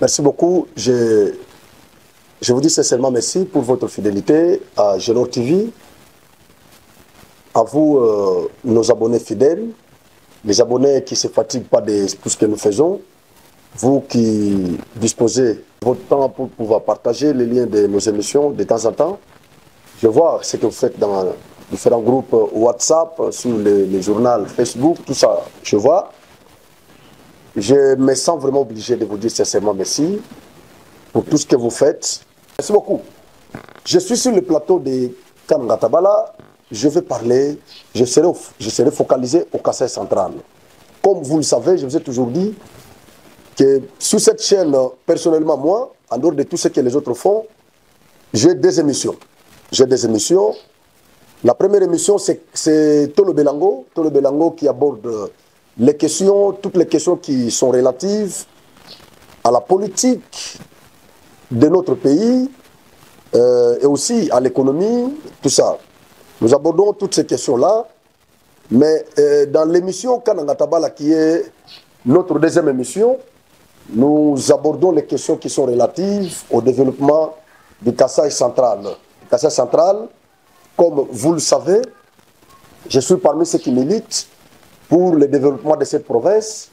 Merci beaucoup. Je, je vous dis sincèrement merci pour votre fidélité à Génor TV, à vous, euh, nos abonnés fidèles, les abonnés qui ne se fatiguent pas de tout ce que nous faisons, vous qui disposez votre temps pour pouvoir partager les liens de nos émissions de temps en temps. Je vois ce que vous faites dans différents groupes WhatsApp, sur les, les journaux Facebook, tout ça, je vois. Je me sens vraiment obligé de vous dire sincèrement merci pour tout ce que vous faites. Merci beaucoup. Je suis sur le plateau de Kangatabala. Je vais parler, je serai, je serai focalisé au Kassai central. Comme vous le savez, je vous ai toujours dit que sur cette chaîne, personnellement, moi, en dehors de tout ce que les autres font, j'ai des émissions. J'ai des émissions. La première émission, c'est Tolo Belango. Tolo Belango qui aborde les questions, toutes les questions qui sont relatives à la politique de notre pays euh, et aussi à l'économie, tout ça. Nous abordons toutes ces questions-là, mais euh, dans l'émission Kanangatabala, qui est notre deuxième émission, nous abordons les questions qui sont relatives au développement du Kassai central. Kassai central, comme vous le savez, je suis parmi ceux qui militent pour le développement de cette province.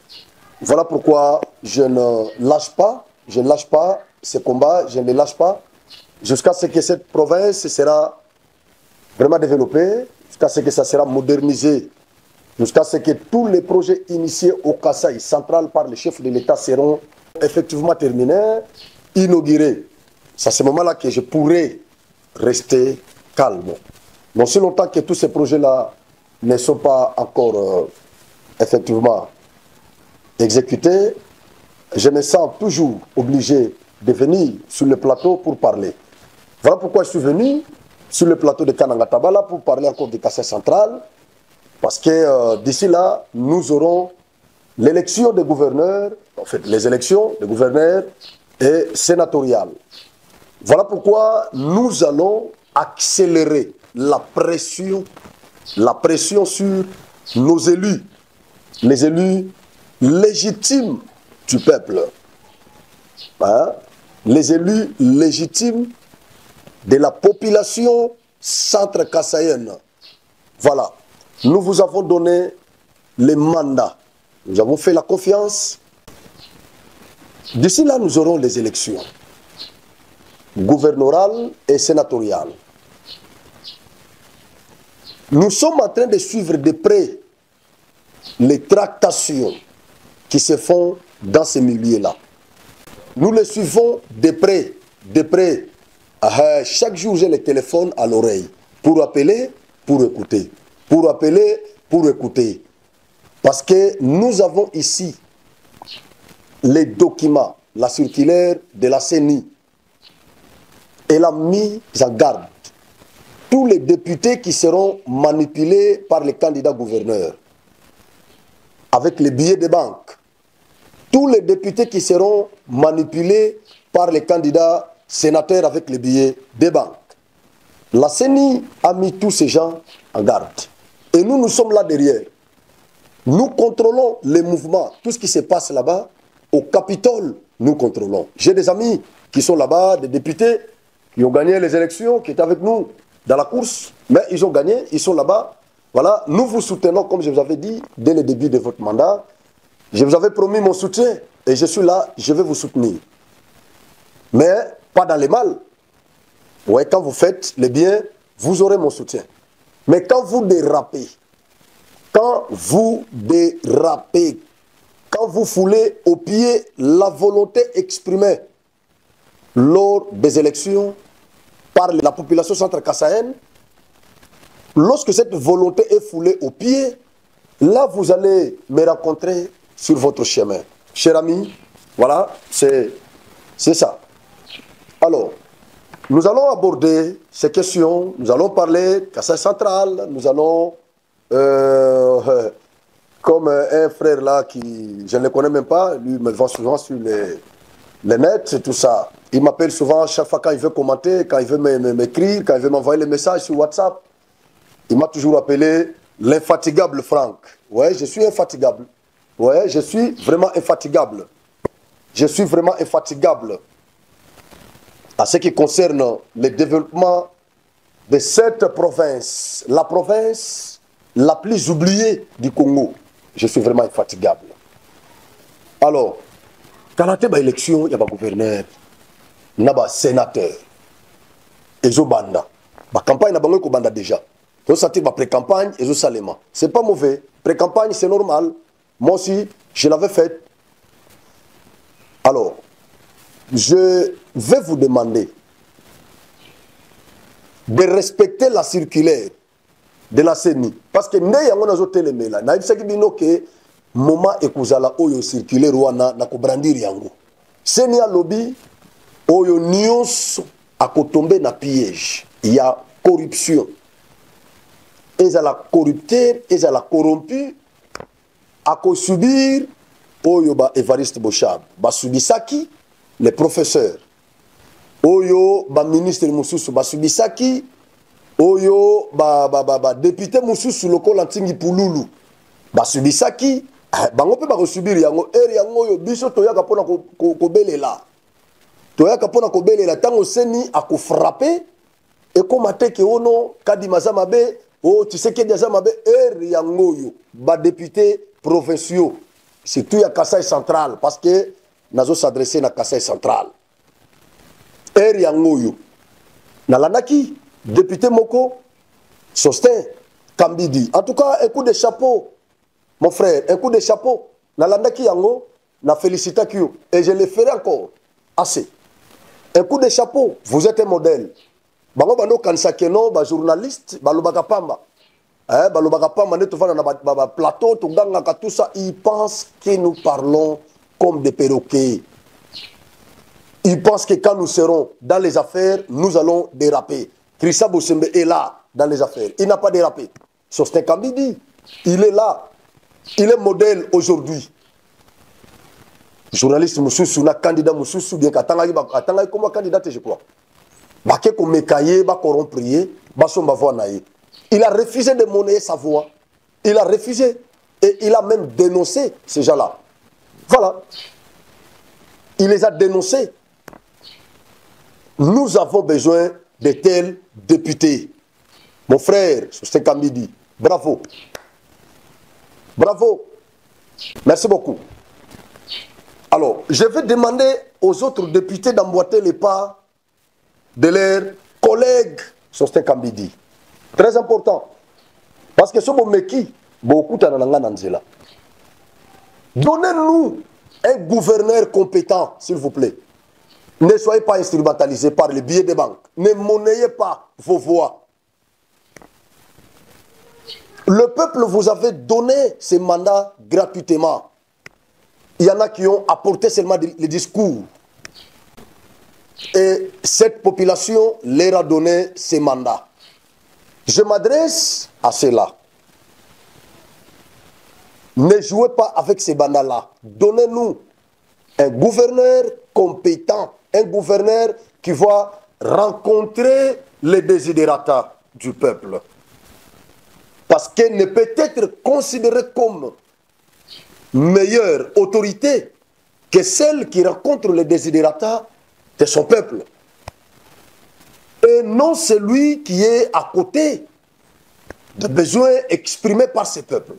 Voilà pourquoi je ne lâche pas, je ne lâche pas ce combat, je ne lâche pas, jusqu'à ce que cette province sera vraiment développée, jusqu'à ce que ça sera modernisé, jusqu'à ce que tous les projets initiés au Kassai central par le chef de l'État seront effectivement terminés, inaugurés. C'est à ce moment-là que je pourrai rester calme. Non si longtemps que tous ces projets-là ne sont pas encore euh, effectivement exécutés, je me sens toujours obligé de venir sur le plateau pour parler. Voilà pourquoi je suis venu sur le plateau de Kanangatabala pour parler encore du Kassai central, parce que euh, d'ici là, nous aurons l'élection des gouverneurs, en fait, les élections des gouverneurs et sénatoriales. Voilà pourquoi nous allons accélérer la pression, la pression sur nos élus, les élus légitimes du peuple, hein? les élus légitimes de la population centre-kassaïenne. Voilà. Nous vous avons donné les mandats. Nous avons fait la confiance. D'ici là, nous aurons les élections gouverneurales et sénatoriales. Nous sommes en train de suivre de près les tractations qui se font dans ces milieux-là. Nous les suivons de près, de près. Ah, chaque jour, j'ai le téléphone à l'oreille pour appeler, pour écouter. Pour appeler, pour écouter. Parce que nous avons ici les documents, la circulaire de la CENI. Elle a mis en garde tous les députés qui seront manipulés par les candidats gouverneurs avec les billets de banque. Tous les députés qui seront manipulés par les candidats sénateurs avec les billets de banque. La CENI a mis tous ces gens en garde. Et nous, nous sommes là derrière. Nous contrôlons les mouvements, tout ce qui se passe là-bas. Au Capitole, nous contrôlons. J'ai des amis qui sont là-bas, des députés qui ont gagné les élections, qui étaient avec nous dans la course, mais ils ont gagné, ils sont là-bas. Voilà, nous vous soutenons, comme je vous avais dit, dès le début de votre mandat. Je vous avais promis mon soutien et je suis là, je vais vous soutenir. Mais pas dans les mal. Ouais, quand vous faites les biens, vous aurez mon soutien. Mais quand vous dérapez, quand vous dérapez, quand vous foulez au pied la volonté exprimée lors des élections par la population centre-kassaïenne, lorsque cette volonté est foulée au pied, là vous allez me rencontrer sur votre chemin. Cher ami, voilà, c'est ça. Alors, nous allons aborder ces questions, nous allons parler Kassai central, nous allons, euh, comme un frère là qui, je ne le connais même pas, lui me vend souvent sur les, les nets, tout ça. Il m'appelle souvent chaque fois quand il veut commenter, quand il veut m'écrire, quand il veut m'envoyer les messages sur WhatsApp. Il m'a toujours appelé l'infatigable Franck. Ouais, je suis infatigable. Ouais, je suis vraiment infatigable. je suis vraiment infatigable à ce qui concerne le développement de cette province, la province la plus oubliée du Congo. Je suis vraiment infatigable. Alors, quand on a élection, il y a un gouverneur, il y a un sénateur, et banda. La campagne n'a pas banda déjà. Donc, ça la pré-campagne et salema. C'est pas mauvais. Pré-campagne, c'est normal. Moi aussi, je l'avais fait. Alors, je vais vous demander de respecter la circulaire de la CENI. Parce que nde yango nazotelemela nayebisaki bino ke moment ekozala oyo circulaire wana na kobrandir yango seni alobi oyo nyonso akotombe na piège ya corruption ezala corrupteur ezala corrompu akosubir oyo ba evariste boshab. Basubisaki le professeur oyo baministre mosusu basubisaki oyo badepute ba, ba, mosusu lokola ntingi pululu. Basubisaki eh, bango mpe bakosubiri yango. Ere yango oyo biso toyaka mpona kobelela. Toyaka mpona kobelela. Ntango seni akofrape ekóma te ke ono kadima aza mabe o tisekedi aza mabe ere yango oyo badepute provinciaux. Surtout ya kasai central parce que nazosadresse na kasai central. Ere yango oyo député moko sostin kambidi. En tout cas un coup de chapeau mon frère un coup de chapeau. Nalandaki yango na félicitaki yo. Et je le ferai encore assez. Un coup de chapeau vous êtes un modèle bango bando okanisa keno bajournaliste balobaka pamba eh, balobaka pamba nde tovanda na baplateau ba, ba togangaka tout ça ils pensent que nous parlons comme des perroquets ils pensent que quand nous serons dans les affaires nous allons déraper Christa Bosembe est là dans les affaires. Il n'a pas dérapé. Sostin Kambidi, il est là. Il est modèle aujourd'hui. Journaliste Moussoussou, na candidat Moussoussou, bien qu'attendait comme candidat, je crois. Il a refusé de monnayer sa voix. Il a refusé. Et il a même dénoncé ces gens-là. Voilà. Il les a dénoncés. Nous avons besoin de tels députés. Mon frère, c'est Kamidi, bravo. Bravo. Merci beaucoup. Alors, je vais demander aux autres députés d'emboîter les pas de leurs collègues Sostin Kambidi. Très important. Parce que ce mot meki, beaucoup Nanzela. Donnez-nous un gouverneur compétent, s'il vous plaît. Ne soyez pas instrumentalisés par les billets des banques. Ne monnayez pas vos voix. Le peuple vous avait donné ces mandats gratuitement. Il y en a qui ont apporté seulement les discours. Et cette population leur a donné ces mandats. Je m'adresse à cela. Ne jouez pas avec ces mandats-là. Donnez-nous un gouverneur compétent un gouverneur qui va rencontrer les désidérata du peuple. Parce qu'elle ne peut être considérée comme meilleure autorité que celle qui rencontre les désidérata de son peuple. Et non celui qui est à côté des besoins exprimés par ce peuple.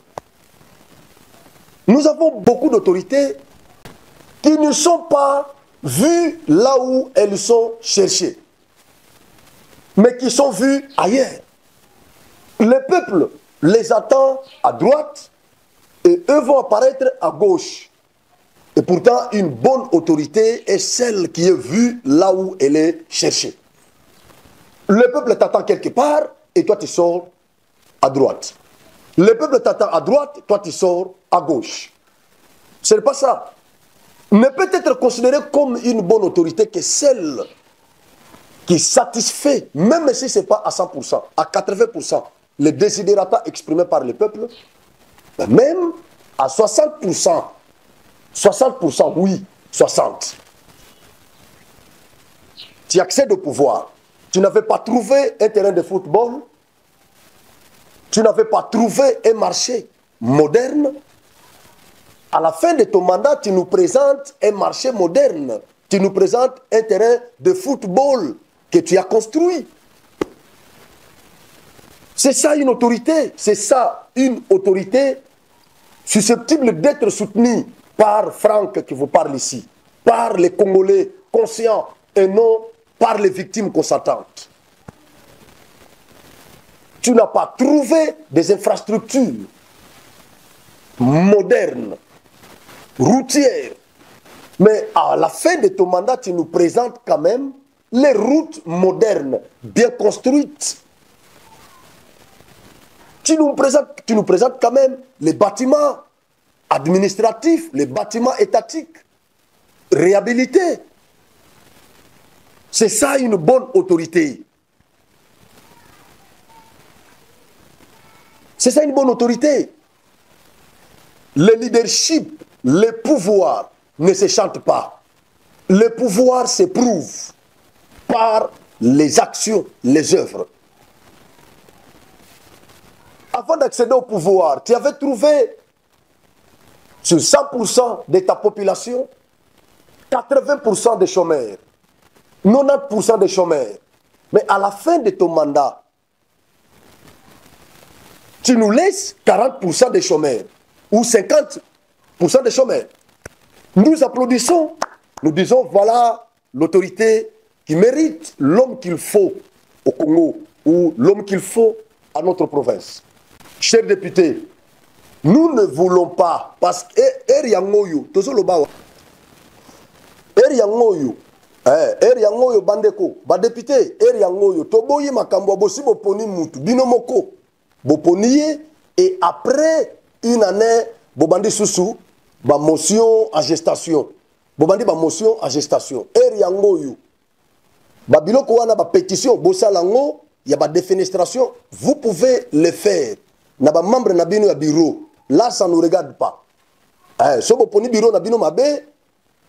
Nous avons beaucoup d'autorités qui ne sont pas vues là où elles sont cherchées, mais qui sont vues ailleurs. Le peuple les attend à droite et eux vont apparaître à gauche. Et pourtant, une bonne autorité est celle qui est vue là où elle est cherchée. Le peuple t'attend quelque part et toi tu sors à droite. Le peuple t'attend à droite, toi tu sors à gauche. Ce n'est pas ça ne peut être considérée comme une bonne autorité que celle qui satisfait, même si ce n'est pas à 100%, à 80%, les désidérata exprimés par le peuple, même à 60%, 60%, oui, 60%. Tu accèdes au pouvoir. Tu n'avais pas trouvé un terrain de football. Tu n'avais pas trouvé un marché moderne à la fin de ton mandat, tu nous présentes un marché moderne. Tu nous présentes un terrain de football que tu as construit. C'est ça une autorité. C'est ça une autorité susceptible d'être soutenue par Franck qui vous parle ici, par les Congolais conscients et non par les victimes consentantes. Tu n'as pas trouvé des infrastructures modernes, routières, mais à la fin de ton mandat, tu nous présentes quand même les routes modernes, bien construites. Tu nous présentes, tu nous présentes quand même les bâtiments administratifs, les bâtiments étatiques, réhabilités. C'est ça une bonne autorité. C'est ça une bonne autorité. Le leadership, le pouvoir ne se chante pas. Le pouvoir s'éprouve par les actions, les œuvres. Avant d'accéder au pouvoir, tu avais trouvé sur 100% de ta population 80% des chômeurs, 90% des chômeurs. Mais à la fin de ton mandat, tu nous laisses 40% des chômeurs ou 50% des chômeurs. Nous applaudissons, nous disons voilà l'autorité qui mérite l'homme qu'il faut au Congo ou l'homme qu'il faut à notre province. Chers députés, nous ne voulons pas, parce que eri yangoyo, tozoloba eri yangoyo, eh, eri yangoyo bandeko, badepute, eri yangoyo, toboyi makambo boponi mutu, bino moko, boponi ye, et après une année, bobandi susu, ba motion en gestation. Bobandi ba motion en gestation. Eri yangoyo, ba biloko wana ba pétition, bosala ngo, ya ba défenestration, vous pouvez le faire. Na ba membre na bino bureau. Là, ça ne nous regarde pas. Eh, so boponi bureau na bino mabe,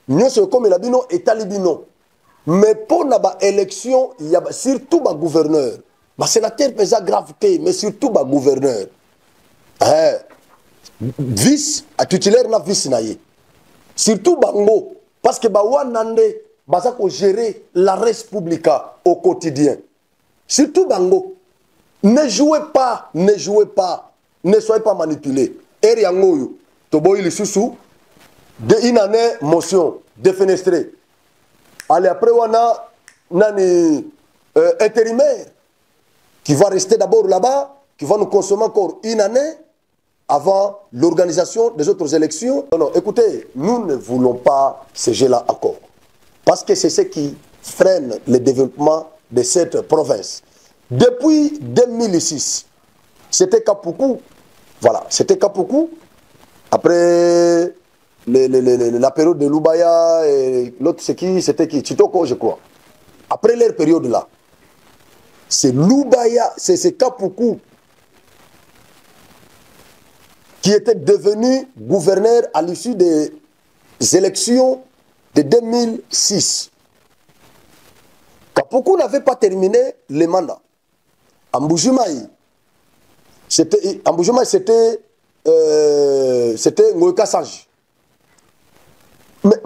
nyonso ekomela bino etali bino. Mais pour na ba élection, il y a surtout ba gouverneur. Ba sénateur pesa grave te, mais surtout ba gouverneur. Eh, vice a titulaire na vice na ye. Surtout bango parce que ba wanande baza ko gérer la res publica au quotidien. Surtout bango. Ne jouez pas, ne jouez pas, ne soyez pas manipulés. Eri yango oyo toboyi lisusu de une année motion défenestré ale après wana nani euh, intérimaire qui va rester d'abord là-bas qui va nous consommer encore une année avant l'organisation des autres élections. Non non écoutez nous ne voulons pas ce jeu-là encore. Parce que c'est ce qui freine le développement de cette province. Depuis 2006 c'était Kapuku voilà, c'était Kapoku. Après le, le, le, la période de Lubaya et l'autre, c'est qui? C'était qui? Chitoko, je crois. Après leur période là, c'est Lubaya, c'est Kapoku qui était devenu gouverneur à l'issue des élections de 2006. Kapoku n'avait pas terminé le mandat. Amboujumaï, c'était en Boujoma, c'était euh, c'était. Mais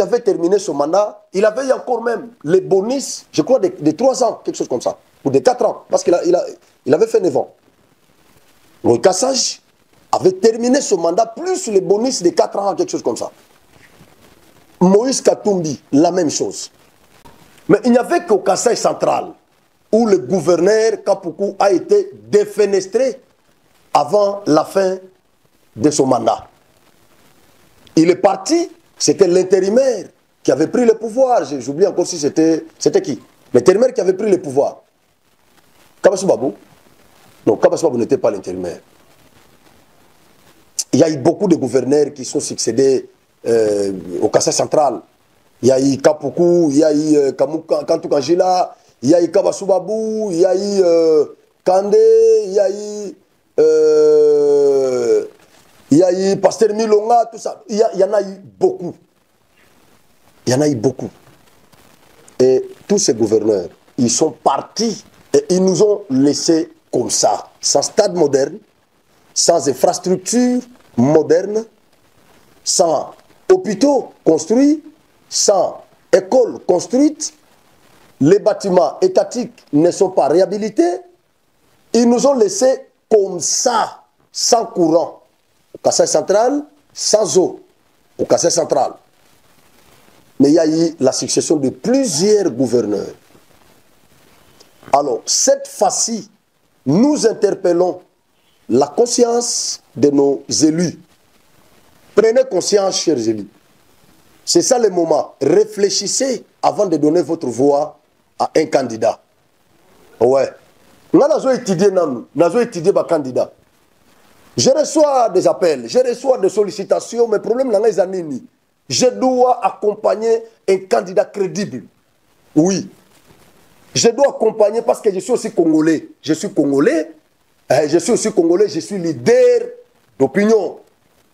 avait terminé son mandat, il avait encore même les bonus, je crois, de, de 3 ans, quelque chose comme ça, ou de 4 ans, parce qu'il a, il a, il avait fait 9 ans. Ngoï Kassage avait terminé son mandat, plus les bonus de 4 ans, quelque chose comme ça. Moïse Katumbi, la même chose. Mais il n'y avait qu'au Kassage central où le gouverneur Kapoukou a été défenestré avant la fin de son mandat. Il est parti, c'était l'intérimaire qui avait pris le pouvoir. J'oublie encore si c'était qui? L'intérimaire qui avait pris le pouvoir. Kabassou Babou Non, Kabassou Babou n'était pas l'intérimaire. Il y a eu beaucoup de gouverneurs qui sont succédés euh, au Kassai central. Il y a eu Kapoukou, il y a eu euh, Kantou Kanjila, il y a eu Kabasubabou, il y a eu euh, Kandé, il y a eu, Pasteur Milonga, tout ça. Il y, a, il y, en a eu beaucoup. Il y en a eu beaucoup. Et tous ces gouverneurs, ils sont partis et ils nous ont laissés comme ça, sans stade moderne, sans infrastructure moderne, sans hôpitaux construits, sans écoles construites, les bâtiments étatiques ne sont pas réhabilités. Ils nous ont laissés comme ça, sans courant, au Kassai central, sans eau, au Kassai central. Mais il y a eu la succession de plusieurs gouverneurs. Alors, cette fois-ci, nous interpellons la conscience de nos élus. Prenez conscience, chers élus. C'est ça le moment. Réfléchissez avant de donner votre voix un candidat. Ouais. Étudié ma candidat. Je reçois des appels, je reçois des sollicitations, mais le problème, c'est je dois accompagner un candidat crédible. Oui. Je dois accompagner parce que je suis aussi congolais. Je suis congolais, eh, je suis aussi congolais, je suis leader d'opinion.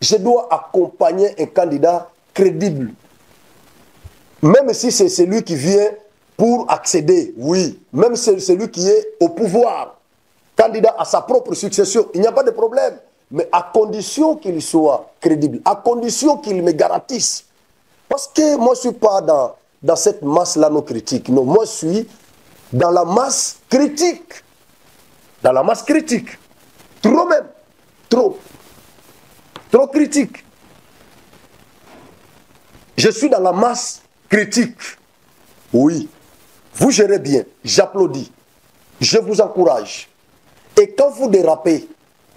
Je dois accompagner un candidat crédible. Même si c'est celui qui vient pour accéder, oui. Même celui qui est au pouvoir, candidat à sa propre succession, il n'y a pas de problème. Mais à condition qu'il soit crédible, à condition qu'il me garantisse. Parce que moi, je ne suis pas dans, dans cette masse-là non critique. Non, moi, je suis dans la masse critique. Dans la masse critique. Trop même. Trop. Trop critique. Je suis dans la masse critique. Oui. Vous gérez bien. J'applaudis. Je vous encourage. Et quand vous dérapez,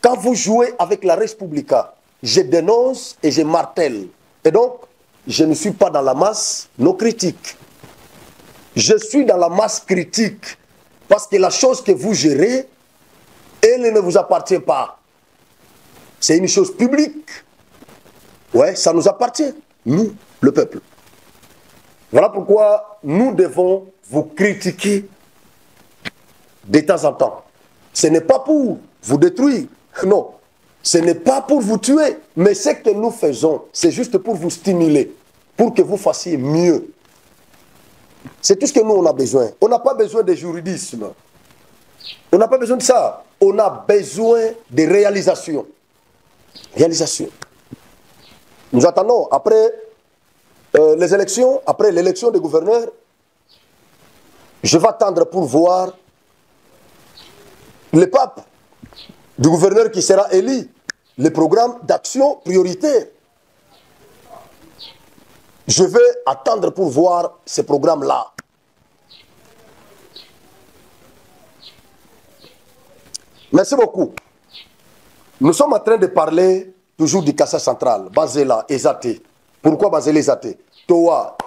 quand vous jouez avec la République, je dénonce et je martèle. Et donc, je ne suis pas dans la masse non critique. Je suis dans la masse critique parce que la chose que vous gérez, elle ne vous appartient pas. C'est une chose publique. Ouais, ça nous appartient, nous, le peuple. Voilà pourquoi nous devons vous critiquer de temps en temps. Ce n'est pas pour vous détruire, non. Ce n'est pas pour vous tuer, mais ce que nous faisons, c'est juste pour vous stimuler, pour que vous fassiez mieux. C'est tout ce que nous, on a besoin. On n'a pas besoin de juridisme. On n'a pas besoin de ça. On a besoin de réalisation. Réalisation. Nous attendons, après euh, les élections, après l'élection des gouverneurs, je vais attendre pour voir le pape du gouverneur qui sera élu, le programme d'action prioritaire. Je vais attendre pour voir ce programme-là. Merci beaucoup. Nous sommes en train de parler toujours du Cassa central, Bazela, Ezate. Pourquoi Bazela, Ezate Toa,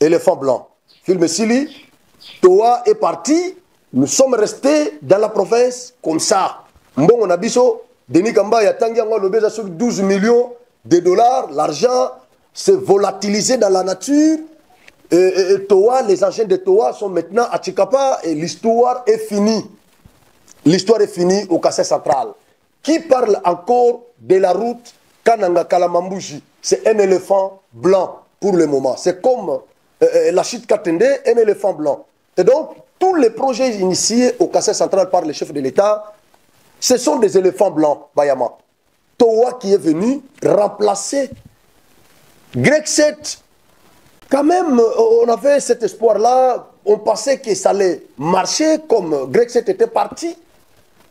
éléphant blanc. Film Sili, Toa est parti, nous sommes restés dans la province comme ça. Bon, on a biso, Denis Kamba, il y a 12 millions de dollars, l'argent s'est volatilisé dans la nature. Et, Toa, les engins de Toa sont maintenant à Chikapa et l'histoire est finie. L'histoire est finie au Kassai central. Qui parle encore de la route Kananga C'est un éléphant blanc pour le moment. C'est comme euh, euh, la chute Katende, un éléphant blanc. Et donc, tous les projets initiés au Kassai central par les chefs de l'État, ce sont des éléphants blancs, Bayama. Toa qui est venu remplacer Grec 7. Quand même, euh, on avait cet espoir-là. On pensait que ça allait marcher comme Grec 7 était parti.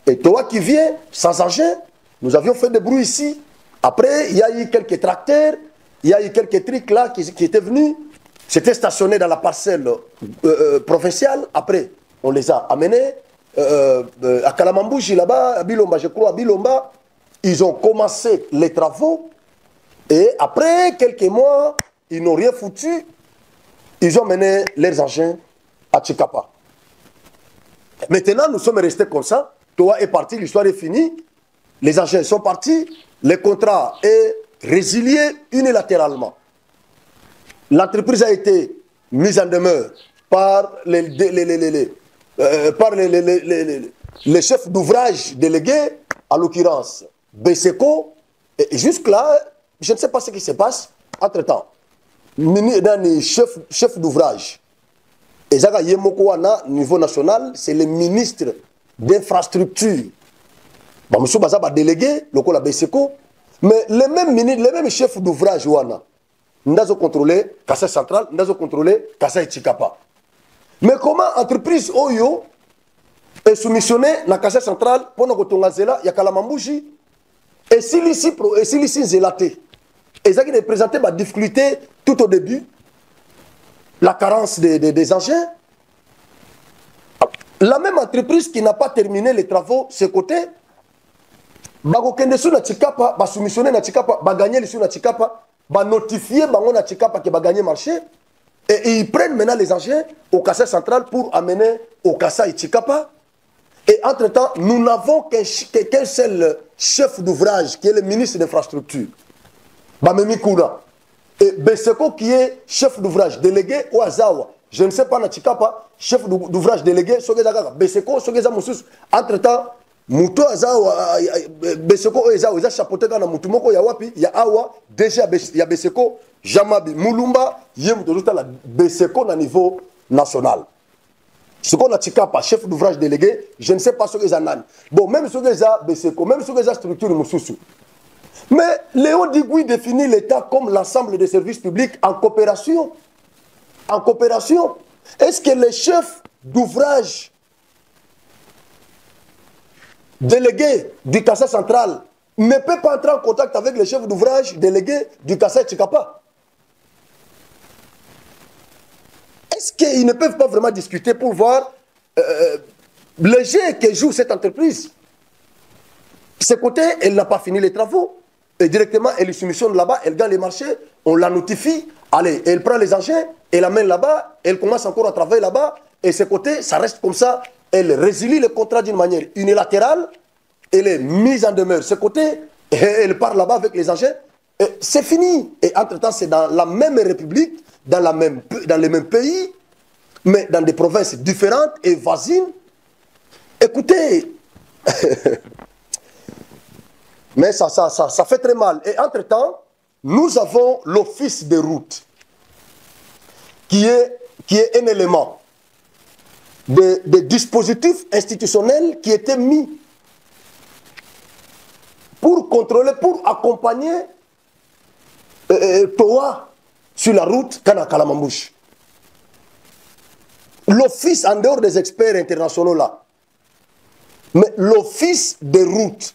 Et Toa qui vient, sans engin, nous avions fait des bruits ici. Après, il y a eu quelques tracteurs, il y a eu quelques trucs là qui, étaient venus. C'était stationné dans la parcelle euh, euh, provinciale. Après, on les a amenés à Kalamambouji, là-bas, à Bilomba, je crois, à Bilomba. Ils ont commencé les travaux. Et après quelques mois, ils n'ont rien foutu. Ils ont mené leurs engins à Chikapa. Maintenant, nous sommes restés comme ça. Toi est parti, l'histoire est finie. Les engins sont partis. Le contrat est résilié unilatéralement. L'entreprise a été mise en demeure par les, chefs d'ouvrage délégués, en l'occurrence Beseko. Et jusque-là, je ne sais pas ce qui se passe. Entre-temps, chef, chef d'ouvrage, Ezaka Yemoko niveau national, c'est le ministre d'infrastructure. Monsieur Baza délégué, le la Beseko. mais les mêmes ministres les mêmes chefs d'ouvrage wana ndazo contrôler kasa central ndazo contrôler kasa etikapa mais comment entreprise oyo esoumissionné na kasa central mpona kotonga nzela ya kalamambushi esilisi esilisi nzela te ezalaki na présenter badifficulté tout au début la carence des engins. La même entreprise qui n'a pas terminé les travaux ce côté bakokende su na tikapa basoumissionne na tikapa baganye lisu na tikapa banotifie bango na tikapa ke baganye marché et ils prennent maintenant les engins au Kassa central pour amener au Kassa et Tikapa. Et entre-temps, nous n'avons qu'un qu'un seul chef d'ouvrage qui est le ministre d'infrastructure, Bamemi Koura. Et Beseko qui est chef d'ouvrage délégué au Azawa. Je ne sais pas na Tikapa, chef d'ou- d'ouvrage délégué, Sogeza Kaka. Beseko. Entre-temps, Muto Azawa, euh, euh, Beseko oyo eza eza chapeauté kaka na mutu moko ya wapi? Ya awa ya Beseko Jamabi Mulumba ye ozotala Beseko na niveau national. Sikoyo na tikapa chef d'ouvrage délégué je ne sais pas soki eza nani. Bon même soki eza beseko même soki eza structure mosusu. Mais léon digui définit l'état comme l'ensemble des services publics en coopération. En coopération. Est-ce que le chef d'ouvrage délégué du Kassa central ne peut pas entrer en contact avec le chef d'ouvrage délégué du Kassa Tchikapa Est-ce qu'ils ne peuvent pas vraiment discuter pour voir euh, le jeu que joue cette entreprise? Ce côté, elle n'a pas fini les travaux. Et directement, elle soumissionne là-bas, elle gagne les marchés, on la notifie. Allez, elle prend les engins, elle amène là-bas, elle commence encore à travailler là-bas. Et ce côté, ça reste comme ça. Elle résilie le contrat d'une manière unilatérale. Elle est mise en demeure. Ce côté, elle part là-bas avec les. Et C'est fini. Et entre-temps, c'est dans la même république, dans, la même, les mêmes pays, mais dans des provinces différentes et voisines. Écoutez, mais ça, ça, ça, ça fait très mal. Et entre-temps, nous avons l'office des routes, qui est un élément des de dispositifs institutionnels qui étaient mis pour contrôler, pour accompagner euh, euh, Toa sur la route Kana-Kalamambouche. L'office, en dehors des experts internationaux là, mais l'office des routes,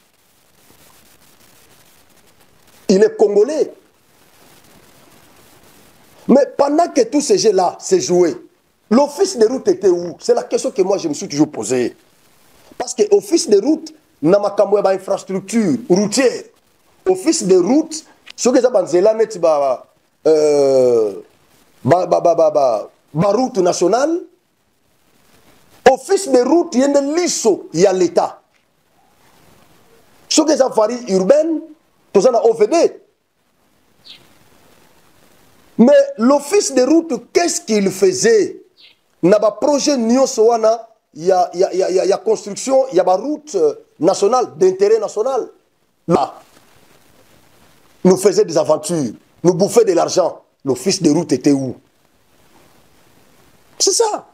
il est congolais. Mais pendant que tous ces jeux-là s'est joué, l'office des routes était où C'est la question que moi je me suis toujours posée. Parce que l'office des routes, na makambo ya infrastructure routière, office des routes, soki eza banzela neti ba euh, ba ba ba ba ba, ba route nationale, office des routes yende liso ya l'état. soki eza vari urbaine toza na ovd mais l'office des routes qu'est-ce qu'il faisait na baprojet nyonso wana ya, ya, ya, ya, ya construction ya baroute euh, nationale d'intérêt national. Là nous faisait des aventures. Nous bouffait de l'argent. L'office des routes était où? C'est ça.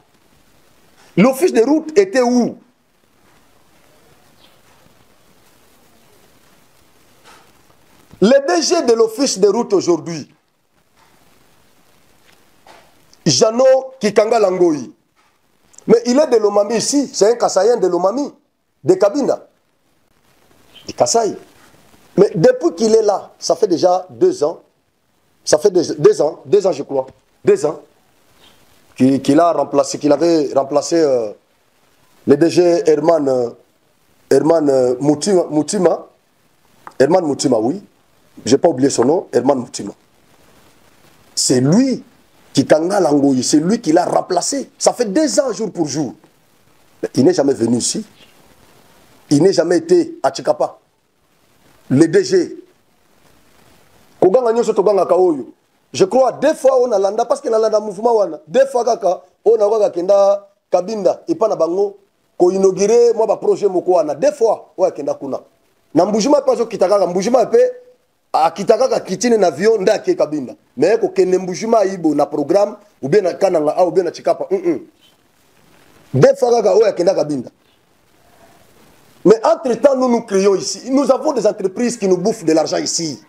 L'office des routes était où? Le DG de l'office de route aujourd'hui, Jano Kikanga Langoyi, mais il est de l'Omami ici, c'est un Kassaïen de l'Omami, de Kabinda, de Kassaï. Mais depuis qu'il est là, ça fait déjà deux ans, ça fait deux, deux ans, deux ans je crois, deux ans, qu'il qu'il a remplacé, qu'il avait remplacé euh, le DG Herman, euh, Herman euh, Moutima, Moutima, Herman Moutima, oui, j'ai pas oublié son nom, Herman Moutima. C'est lui qui Kanga Langoyi, c'est lui qui l'a remplacé. Ça fait deux ans jour pour jour. Il n'est jamais venu ici. Il n'est jamais été à Tchikapa. Le DG. Koganga nyonso togangaka oyo. Je crois deux fois on a landa parce que na landa mouvement wana. Deux fois kaka on a kaka kenda kabinda epa na bango ko inaugurer moi ba projet moko wana. Deux fois oya kenda kuna. Na mbujima pa zo kitakaka mbujima pe akita kaka kitini na avion nde akie kabinda me kokende mbujima ayibo na programme ubie na kananga au ubie na chikapa mm -mm. de fois kaka oyo akenda kabinda Mais entre-temps, nous nous créons ici. Nous avons des entreprises qui nous bouffent de l'argent ici.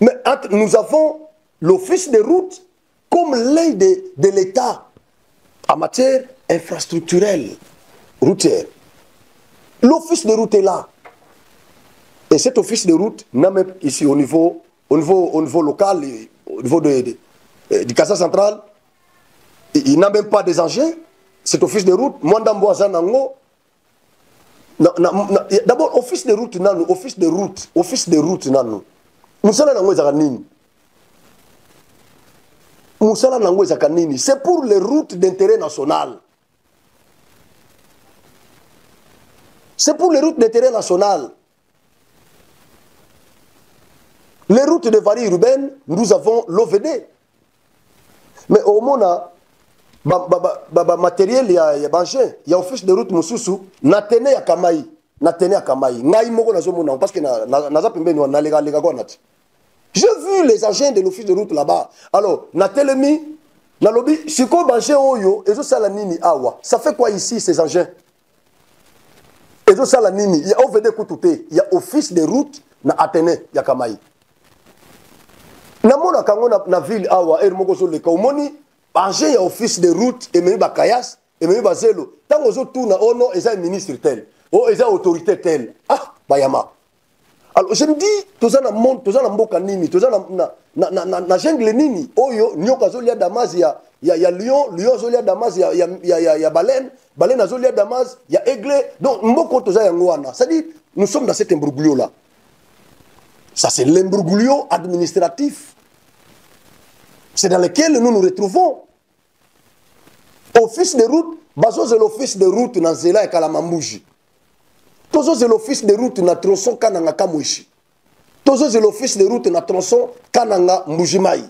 Mais entre, nous avons l'office des routes comme l'aide de, de l'État en matière infrastructurelle, routière. L'office de route est là. Et cet office de route, même ici au niveau, au niveau, au niveau local, au niveau de, de, du Casa central, il, n'a même pas des engins. Cet office de route, moi, d'abord, office de route, office de route, office de route, nanu. Musala nango ezaka nini? Musala nango? C'est pour les routes d'intérêt national. C'est pour les routes d'intérêt national. Les routes de varie urbaine, nous avons l'OVD. Mais au moment bamatériel ya, ya bangin. Ya office de route mosusu. Na tene ya kamai na tene ya kamai ngai moko nazomona parce que naza na, na pembeni wana nalekalekaka wana j'ai vu les agents de l'office de route là-bas. Alors natelemi nalobi sikoyo bangin oyo ezosala nini awa. Ça fait quoi ici ces engins ezosala nini ya ovd kutu te ya office de route na atene ya kamai namonaka yango na, na ville awa ere moko ozoleka omoni engin ya office de route ememi bakayas ememi bazelo ntango ozotuna ono eza ministre tel. O eza autorité tel ah bayama. Alors je me dis toza na monde toza na mboka nini? Toza na, na, na, na, na, na jungle nini? Oyo nyoka azolia damase ya, ya, ya lion lion azolia damase ya, ya, ya, ya, ya baleine baleine azolia damase ya aigle. Donc mboka toza yango wana c'est-à-dire nous sommes dans cet imbroglio là ça c'est l'imbroglio administratif c'est dans lequel nous nous retrouvons. Office de route bazozela office de route na nzela ya kala mambuji tozozela office de route na tronçon kananga kamwishi tozozela office de route na tronçon kananga mbujimai.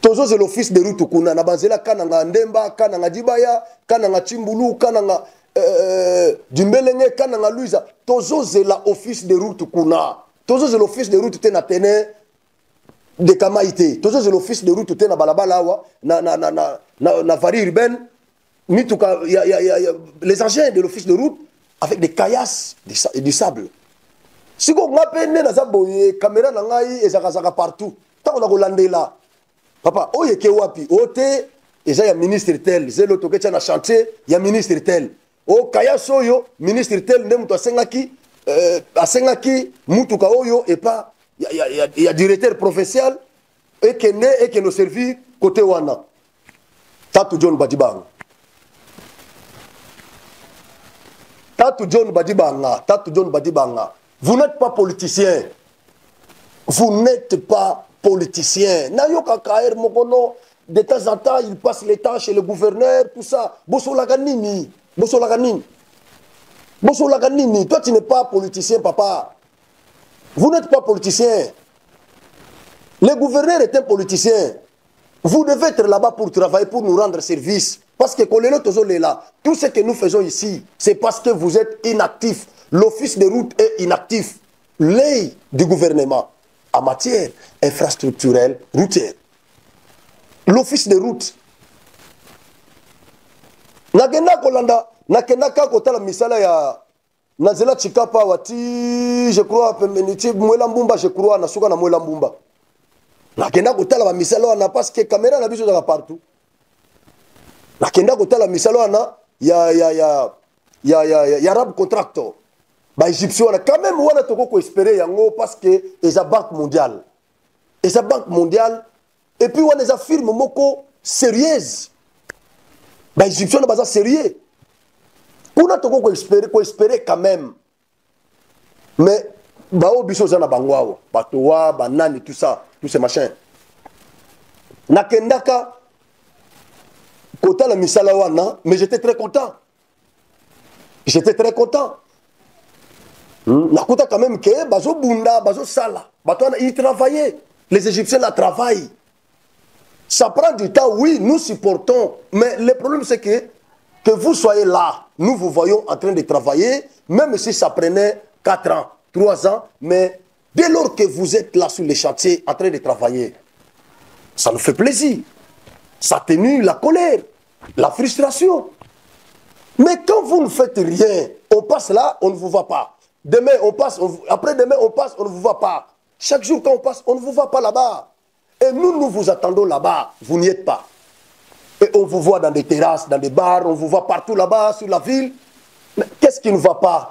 Tozozela office de route kuna na banzela kananga ndemba kananga dibaya kananga chimbulu kananga euh, dimbelenge kananga luiza. Tozozela office de route kuna. Tozozela office de route te na tene de kamai te tozozela office de route te na balabala awa na, na, varie urbaine. Les engins de l'office de route avec des caillasses et du sable. Sikoyo nga mpe nde naza boye kamera na ngai ezakazaka partout ntango na kolandela papa oyo eke wapi o te eza ya ministre tel. Zelo toketya na chantier ya ministre tel. O kayas oyo ministre tel nde moto asengaki euh, asengaki mutuka oyo epa ya, ya, ya, ya directeur provincial ekende ekende oservir kote wana. Tatu john badibanga tatu john badibanga tatu john badibanga. Vous n'êtes pas politicien. Vous n'êtes pas politicien. Nayokaka aire mokono de temps en temps il passe le temps chez le gouverneur tout ça. Bosolaka nini bosolaka nini bosolaka nini toi tu n'es pas politicien papa vous n'êtes pas politicien. Le gouverneur est un politicien vous devez être là-bas pour travailler pour nous rendre service. Parce que tout ce que nous faisons ici c'est parce que vous êtes inactif. L'office de route est inactif. L'œil du gouvernement en matière infrastructurelle routière. L'office de route. Nakenda na nzela chikapa awa ti je crois pembeni ti mwela mbumba je crois na suka na mwela mbumba. Nakenda kotala bamisala wana parce que kamera na biso ezaka partout. Nakenda kotala misala wana ya, ya, ya, ya, ya, ya, ya arab contractor. Baégyptien wana quand même wana toko koespere yango parce que eza banque mondiale. Eza banque mondiale et puis wana eza firme moko sérieuse. Baégyptien wana baza sérieux kuna toko koespere koespere quand même mais bao biso oza na bango awa tout ça tout ce machin nakendaka kotala misala wana mais j'étais très content. J'étais très content. Nakuta quand même ke bazobunda bazosala bato wana ils travaillaient les égyptiens la travaillent. Ça prend du temps oui nous supportons. Mais le problème c'est que que vous soyez là nous vous voyons en train de travailler même si ça prenait 4 ans 3 ans mais dès lors que vous êtes là sur les chantiers en train de travailler ça nous fait plaisir ça atténue la colère la frustration Mais quand vous ne faites rien, on passe là, on ne vous voit pas. Demain, on passe, on après demain, on passe, on ne vous voit pas. Chaque jour, quand on passe, on ne vous voit pas là-bas. Et nous, nous vous attendons là-bas. Vous n'y êtes pas. On vous voit dans des terrasses, dans des bars, on vous voit partout là-bas, sur la ville. Mais qu'est-ce qui ne va pas?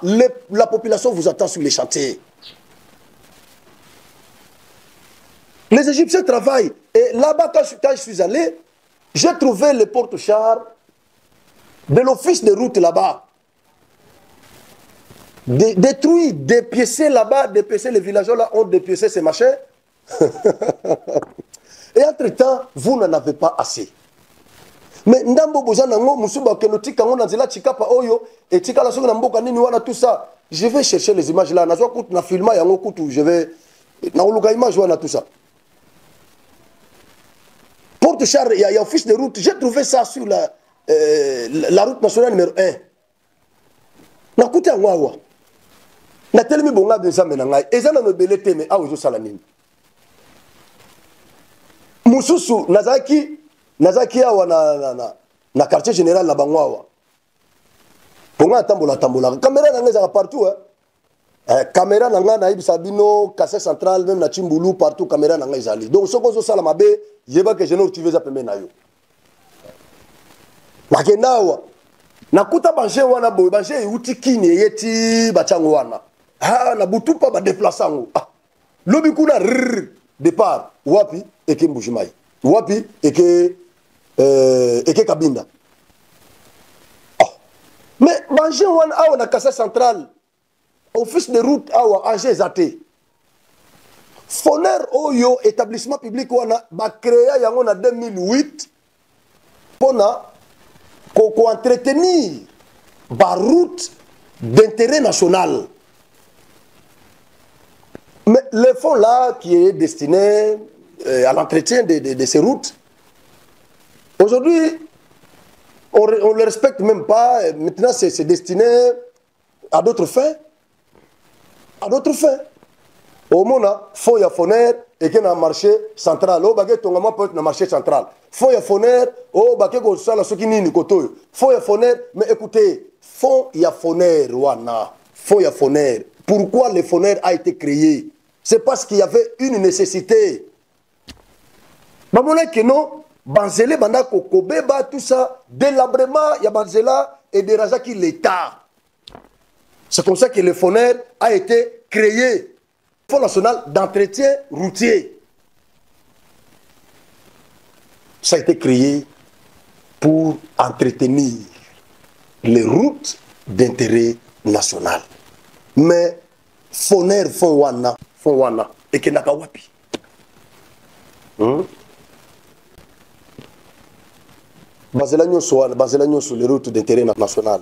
La population vous attend sur les chantiers. Les Égyptiens travaillent. Et là-bas, quand je, suis allé, j'ai trouvé les porte-chars de l'office de route là-bas. Dé- détruits, dépiécés là-bas, dépiécés, les villageois là ont dépiécé ces machins. Et entre-temps, vous n'en avez pas assez. Mais ndambo boza nango musuba keno tika ngo na nzela chikapa oyo etikala soki na mboka nini wana tout ça. Je vais chercher les images là. Nazwa kutu na filma yango kutu je vais naoluka image wana tout ça. Porte char il y, a- il y a office de route j'ai trouvé ça sur la, euh, la- route nationale numéro 1 nakuti yango awa. Natelemi bonga nzambe na ngai. Eza nano ebele te me awa ezosala nini? Mosusu nazalaki nazalaki awa na, na, na, na quartier général na bango awa. Mponga atambola tambolaka kamera na ngai ezalaka partout eh? Eh, caméra na ngai nayebisa bino kase central même na chimbulu partout caméra na ngai ezali. Donc soki ozosala mabe yebaka génor tv eza pembeni na yo. Nakenda awa. Nakuta bange wana boye bange euti kini eyeti batyango wana. Ah, na butu mpa badeplace yango ah. lobi kuna rr départ. Wapi? Eke mbujimai. Wapi? Eke euh, eke kabinda. Ah. mais bange wana awa na kase central office de route awa age eza te foner oyo établissement public wana bacréa yango na 2008 mpona koentretenir ko baroute d'intérêt national. Mais le fonds là qui est destiné euh, à l'entretien de, de, de ces routes aujourd'hui on ne le respecte même pas. Maintenant c'est destiné à d'autres fins. À d'autres fins. Omona fond ya foner eke na marché central. Oyo bake tongama mpo na marché central. Fond ya foner oyo bake kosala soki nini koto oyo fond ya foner mais écoutez fond ya foner wana. Fond ya foner pourquoi le foner a été créé c'est parce qu'il y avait une nécessité. Bamonaki no banzela banda kobeba tout ça délabrement ya banzela ederangeaki l'état c'est comme ça que le foner a été créé Fonds national d'entretien routier. Ça a été créé pour entretenir les routes d'intérêt national. Mais Foner fond wana, fond wana. Hmm? Bazela nyonso wana bazela nyonso les routes d'intérêt national.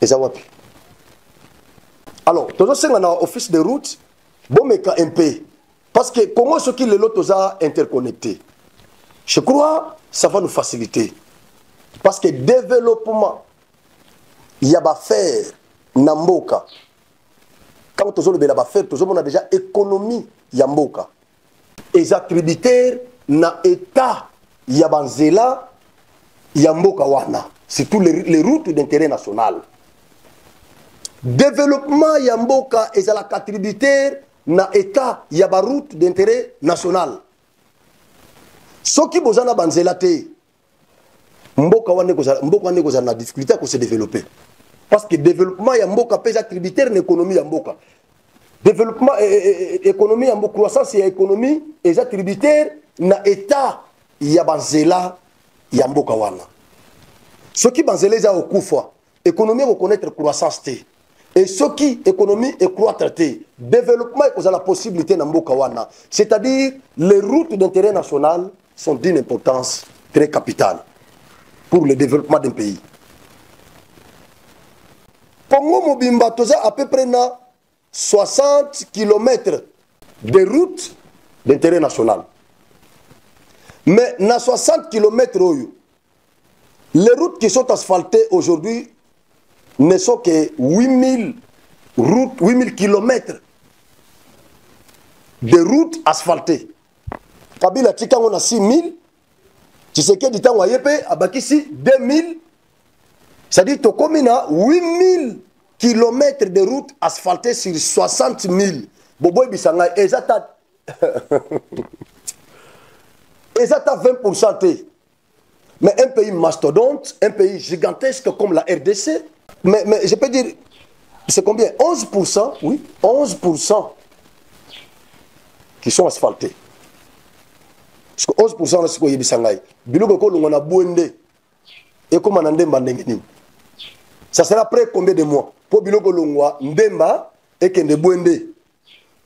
Eza wapi alors tozosenga na office de route bomeka un peu parce que congo soki lelo toza interconnecté je crois ça va nous faciliter. Parce que développement ya bafere na mboka ntango tozolobela bafere tozomona déjà économie ya mboka eza tributaire na état ya banzela ya mboka wana. Surtout les, les routes d'intérêt national. Développement ya mboka ezalaka tributaire na état ya baroute d'intérêt national. Soki boza na banzela te mboka wana ekozala na difficulté ya kose développer. Parce que développement ya mboka mpe eza tributaire na économie ya mboka développement économie ya mboka croissance ya économie eza tributaire na état ya banzela ya mboka wana. Soki banzela eza kokufa économie ekokonaître croissance te et soki économie ekroître te développement ekozala possibilité na mboka wana. C'est-à-dire les routes d'intérêt national sont d'une importance très capitale pour le développement d'un pays. Congo mobimba toza à peu près na 60 km de route d'intérêt national mais na 60 km oyo les routes qui sont asphaltées aujourd'hui ne sont que 8000 routes, 8000 km de routes asphaltées. Kabila Tikango na 6000, tshisekedi ntango aye mpe abakisi 2000 c'est-à-dire tokomi na 8000 kilomètres de route asphaltée sur 60 000. Bisanga, ils attendent. ils attendent 20% Mais un pays mastodonte, un pays gigantesque comme la RDC, mais, mais je peux dire, c'est combien? 11%, oui, 11% qui sont asphaltés. Parce que 11% de ce qu'on y a, c'est que Bouende, et comme on a dit, ça sera après combien de mois? Mpo biloko elongwa ndemba ekende bwende.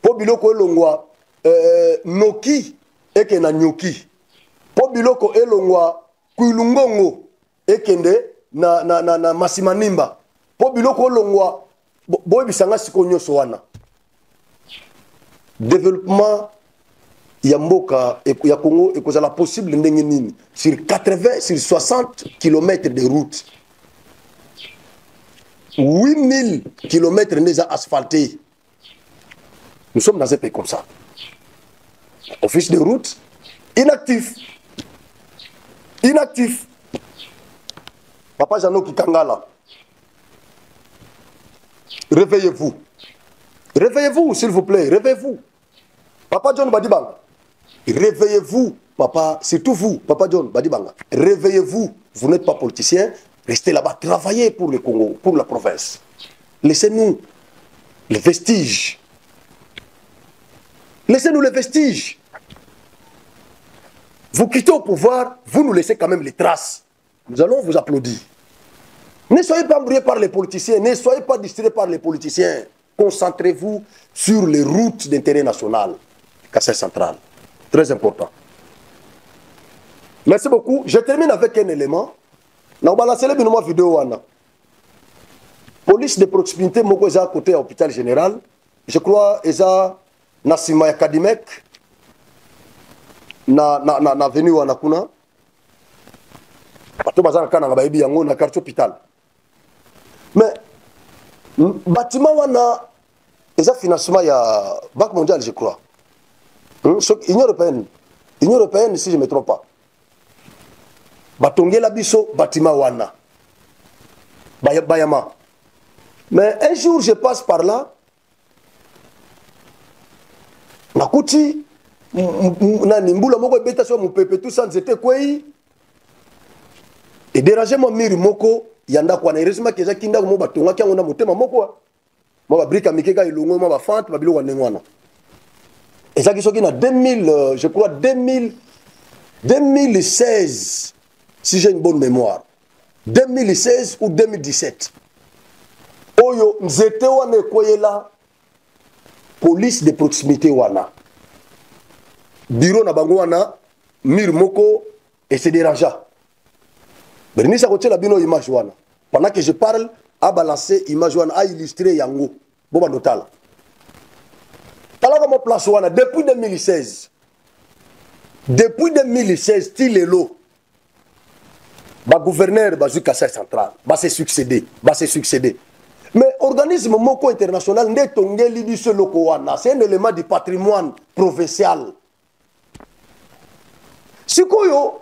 Mpo biloko elongwa euh, noki ekende na nyoki. Mpo biloko elongwa kuilungongo ekende na, na, na, na masimanimba. Mpo biloko elongwa boyebisanga sikoyo nyonso wana. Développement ya mboka ya congo ekozala possible ndenge nini? Sur 80 sur 60 km de route 8000 km déjà asphaltés. Nous sommes dans un pays comme ça. Office de route, inactif. Inactif. Papa Jano Kikangala. Réveillez-vous. Réveillez-vous, s'il vous plaît. Réveillez-vous. Papa John Badibanga. Réveillez-vous, papa, surtout vous, papa John Badibanga. Réveillez-vous. Vous n'êtes pas politicien, Restez là-bas, travaillez pour le Congo, pour la province. Laissez-nous les vestiges. Laissez-nous les vestiges. Vous quittez au pouvoir, vous nous laissez quand même les traces. Nous allons vous applaudir. Ne soyez pas embrouillés par les politiciens, ne soyez pas distraits par les politiciens. Concentrez-vous sur les routes d'intérêt national. Cassette central. Très important. Merci beaucoup. Je termine avec un élément. Na balancele bino mwa video wana police de proximité moko eza côté ya hôpital général. Je crois eza na nsima ya kadimek. Na, na, na, na venu wana kuna. Bato baza na kananga bayebi yango na quartier hôpital. Mais bâtiment wana eza financement ya banque mondiale je crois. Hmm? so, union européenne union européenne si je me trompe pas batongela biso batima wana. Bayama. Mais un jour je passe par là. Nakuti nani mbula moko ebeta so mopepe tout ça nzete ekwei ederange mwa miri moko ya ndako wana. Eresimaki ezaki ndako moko batongaki yango na motema moko mwa babrike ya mike kaka elongwe mwa bafante babiloko ya ndenge wana. Ezalaki soki na 2000 je crois 2000 2016 si j'ai une bonne mémoire 2016 ou 2017 oyo nzete wana ekweyela police de proximité wana. Bureau na bango wana mire moko ese dérangea. Bernice akotiela bino image wana. Pendant que je parle abalance image wana aillustre yango. Bo bando tala talaka mo place wana depuis 2016 depuis 2016 ti lelo bagouverneur bazwi kasai central base succédé base succédé. Mais organisme moko international nde etongeli biso eloko wana c'est un élément du patrimoine provincial. Sikoyo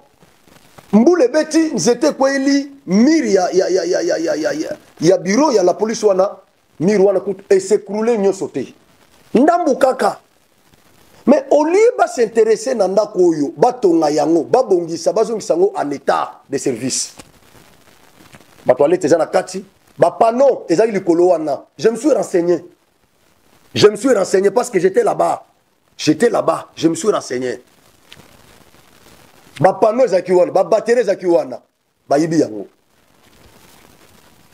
mbula ebeti nzete ekweyeli mire ya, ya, ya, ya, ya, ya, ya, ya, ya bureau ya la police wana mire wana kutu esekrule nyonso te ndambu kaka mais au lieu basinteresse na ndako oyo batonga yango babongisa bazongisa yango en état de service. Batoilette eza na kati bapano ezali likolo wana. Je me suis renseigné. Je me suis renseigné parce que j'étais là-bas. J'étais là-bas je me suis renseigné. Bapano ezalaki wana babatere ezalaki wana. Bayibi yango.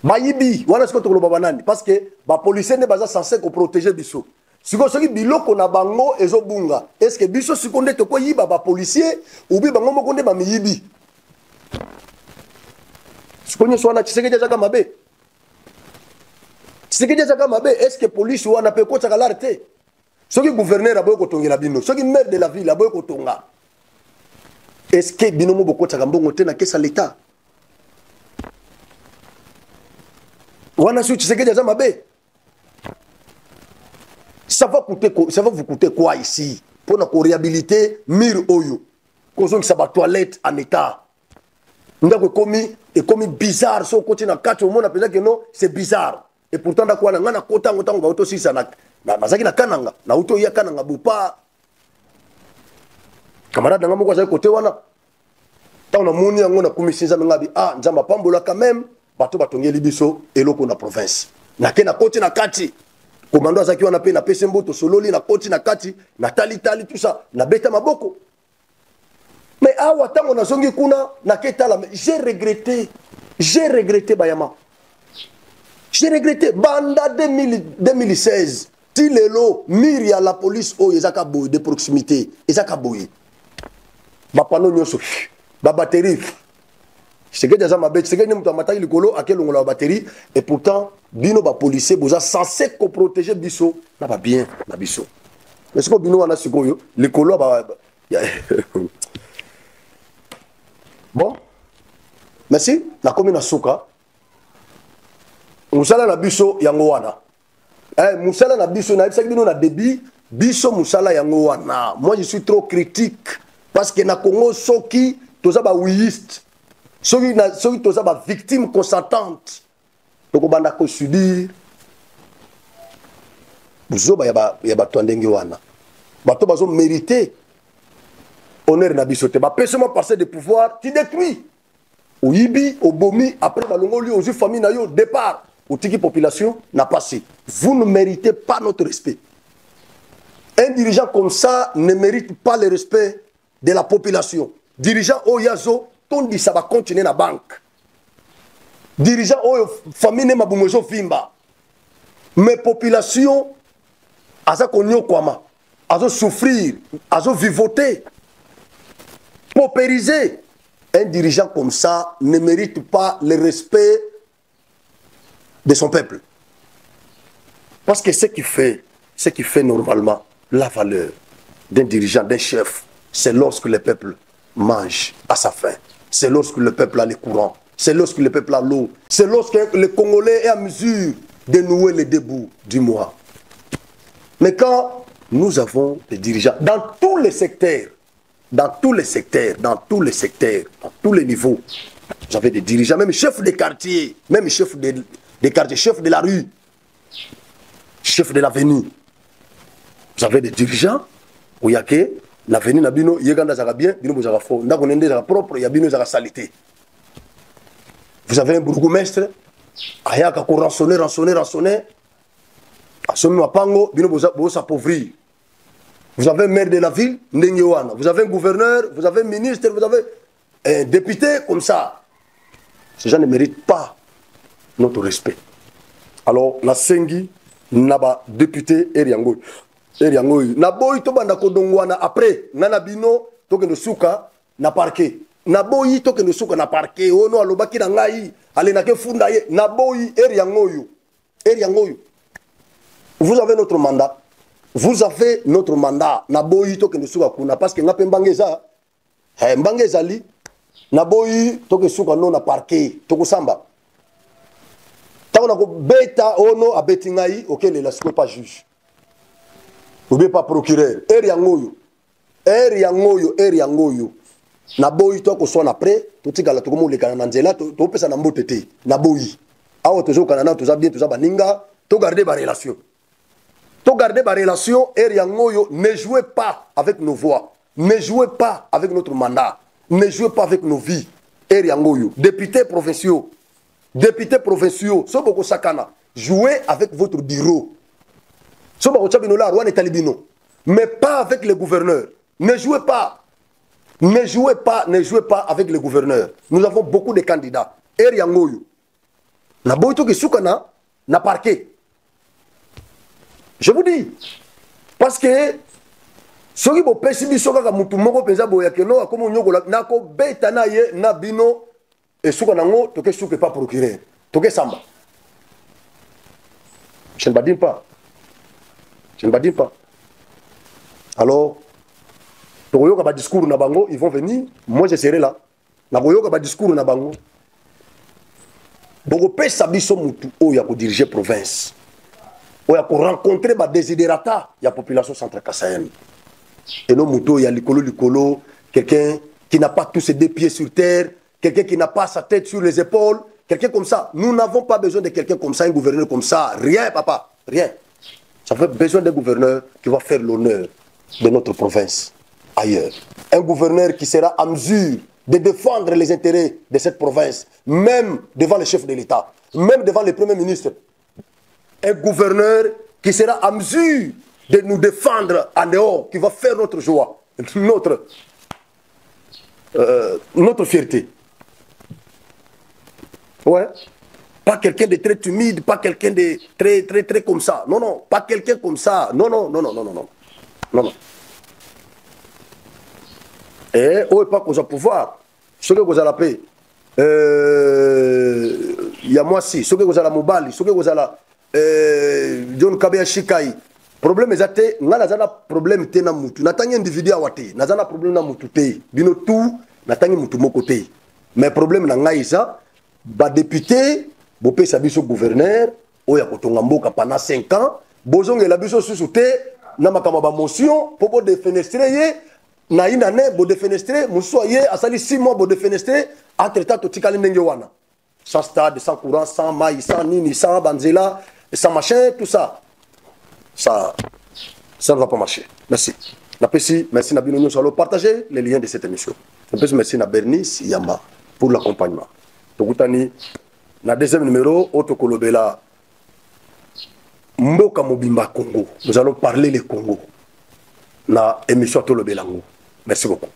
Bayibi wana sikoyo tokoloba banani? Parce que bapolisier nde baza censé koprotege biso sikoyo soki biloko na bango ezobunga estce biso sikoyo nde tokoyiba bapolisier ubi bango moko nde bamiyibi sikoyo nyonso wana tshisekedi azaka mabe. Tshisekedi azaka mabe estce polisi wana mpe ekotaka lare te? Soki guverner aboyi kotongela bino soki maire de la ville aboyi kotonga estce bino mo bokotaka mbongo te na kesa leta wana soki tshisekedi aza mabe ça va coûter ça va vous coûter quoi ici pour na réhabiliter mur oyo? Kozongisa batoilette en état. Ndako ekomi ekomi bizarre. So okoti na kati omona mpenza keno c'est bizarre. Et pourtant ndako wana ngai nakota yango ntango bauti osilisa nazalaki na kananga nauti oya kananga bupa. Camarade na ngai moko azali kote wana. Ntango namoni yango nakumisi nzambe ngai abi ah nzambe apambola quand même. Bato batongeli biso eloko na province. Nake nakoti na kati komando azalaki wana mpe napesi mbo tosololi nakoti na kati natalitali tusa nabeta maboko. Mais awa ntango nazongi kuna nake tala j'ai regretté j'ai regretté bayama. J'ai regretté banda 2000, 2016 ti lelo mire ya la police oyo ezaka boye de proximité ezaka boye. Bapano nyonso babateri tshisekedi aza mabe. Tshisekedi moto amataki likolo akelongola babateri et pourtant bino bapolisier boza censé koprotege biso. Na babien na biso. Mais sikoyo bino wana sikoyo likolo bon. Merci. Nakomi na suka. Mosala na biso yango wana. Eh, mosala na biso nayebisaki bino na début biso mosala yango wana. Moi je suis trop critique. Parce que na congo soki toza bawiyiste soki, soki toza bavictime consentante tokobanda kosubir buzoba ya bato ya ndenge wana. Bato bazomérite honneur na biso te. Bapesi mwa parcelle de pouvoir ti détruit oyibi obomi après balongoli ozwi famille na yo départ otiki population na passé. Vous ne méritez pas notre respect. Un dirigeant comme ça ne mérite pas le respect de la population. Dirigeant oyo azo tondisa bacontinue na banque. Dirigeant oyo famille ne mabongo ezovimba. Mais population aza konyokwama azosouffrir azovivote paupériser un dirigeant comme ça ne mérite pas le respect de son peuple. Parce que ce qui fait ce qui fait normalement la valeur d'un dirigeant d'un chef c'est lorsque le peuple mange à sa faim c'est lorsque le peuple a les courants. C'est lorsque le peuple a l'eau. C'est lorsque le congolais est à mesure de nouer les débouts du mois. Mais quand nous avons des dirigeants dans tous les secteurs, dans tous les secteurs, dans tous les secteurs, dans tous les niveaux, vous avez des dirigeants, même chefs de quartier, même chefs de, des quartiers, chefs de la rue, chefs de l'avenue. Vous avez des dirigeants, où il y a que l'avenue na bino, yeganda zaka bien, bino bozaka faux, ndako nende zaka propre, ya bino zaka salité. Vous avez un bourgmestre, ayaka ko rançonner, rançonner, rançonner, asomi mapango bino s'appauvrir vous avez un maire de la ville ndenge wana. Vous avez un gouverneur vous avez un ministre vous avez un député comme ça. Ces gens ne méritent pas notre respect. Alors nasengi na badéputé ere yango oyo ere yango oyo. Naboyi tobanda kodongwana après nga na bino tokende suka na parquet naboyi tokende suka na parquet oyo no alobaki na ngai alendaki funda ye. Naboyi ere yango oyo. Ere yango oyo. Vous avez notre mandat. Vous avez notre mandat. Naboyi tokende suka kuna. Parce que nga mpe mbange eza hey, mbange ezali naboyi toke suka no na parquet tokosamba ntango nakobeta ono abeti ngai okelela sikoyo pa juge obie pa procureur ere yango oyo ere yango oyo ere yango oyo naboyi tokoswana après totikala tokomolekana na nzela topesa na mbote te naboyi awa tozokana nao toza bien toza baninga. Togarde barelation garder ma relation et ne jouez pas avec nos voix. Ne jouez pas avec notre mandat. Ne jouez pas avec nos vies. Et députés provinciaux. Députés provinciaux so boko sakana. Jouez avec votre bureau mais pas avec les gouverneurs. Ne jouez pas. Ne jouez pas ne jouez pas avec les gouverneurs. Nous avons beaucoup de candidats. Et na boy to ke sukana na je vous dis parce que soki bopesi biso kaka mutu moko mpenza nakobeta na ye na bino esuka nango je ne badine pas je ne badine pas. Alors tokoyoka badiscours na bango ils vont venir. Moi je serai là. Nakoyoka badiscours na bango. Bokopesa biso mutu oyo ya kodirige province. Oyo akorencontre badesiderata ya population centre kassayen eno moto oyo ya likolo likolo quelqu'un qui n'a pas tous ses deux pieds sur terre quelqu'un qui n'a pas sa tête sur les épaules, quelqu'un comme ça. Nous n'avons pas besoin de quelqu'un comme ça, un gouverneur comme ça. Rien, papa, rien. Ça fait besoin d'un gouverneur qui va faire l'honneur de notre province ailleurs. Un gouverneur qui sera en mesure de défendre les intérêts de cette province, même devant le chef de l'État, même devant le Premier ministre. Un gouverneur qui sera en mesure de nous défendre en dehors, qui va faire notre joie, notre, euh, notre fierté. Ouais. Pas quelqu'un de très timide, pas quelqu'un de très, très, très comme ça. Non, non, pas quelqu'un comme ça. Non, non, non, non, non, non, non. Non, non. Et, oh, pas qu'on a pouvoir. Ce que vous avez la paix. Euh, il y a moi si, ce que vous avez la mobile, ce que vous avez la John Kabea Shikai. Problème eza te, nga naza na problème te na mutu. Natangi individu awa te, naza na problème na mutu te. Bino tout, natangi mutu moko te. Mais problème na ngai eza, ba député, bopesa biso gouverneur, oyo ya kotonga mboka pendant 5 ans, bozongela biso susu te, na makambo ba motion, po bo defenestre ye, na ye, asali 6 mois, bo defenestre, entre temps, totikali ndenge. Sans stade, sans courant, sans maïs, sans nini, sans banzela, sans machin, tout ça. Ça, ça ne va pas marcher. Merci. Merci Nabino Nyonso. Alors, partagez les liens de cette émission. Merci na Bernice Yamba pour l'accompagnement. Na deuxième numéro, Auto Kolobela, Mboka Mobimba Congo. Nous allons parler les Congo. Na émission Tolobelango. Merci beaucoup.